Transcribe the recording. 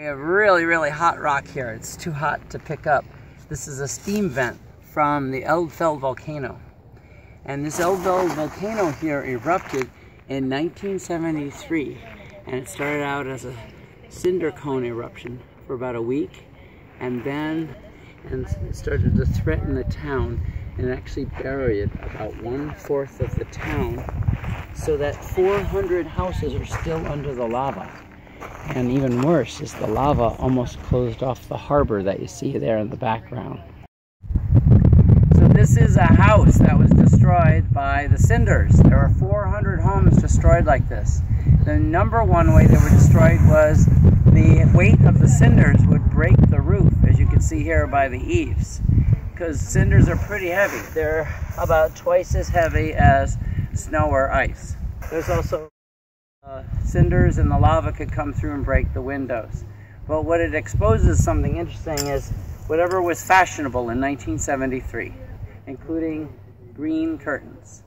We have really, really hot rock here. It's too hot to pick up. This is a steam vent from the Eldfell volcano. And this Eldfell volcano here erupted in 1973. And it started out as a cinder cone eruption for about a week. And then and it started to threaten the town and actually buried about one fourth of the town so that 400 houses are still under the lava. And even worse is the lava almost closed off the harbor that you see there in the background. So this is a house that was destroyed by the cinders. There are 400 homes destroyed like this. The number one way they were destroyed was the weight of the cinders would break the roof, as you can see here by the eaves because cinders are pretty heavy. They're about twice as heavy as snow or ice. There's also uh, cinders and the lava could come through and break the windows. But what it exposes something interesting is whatever was fashionable in 1973, including green curtains.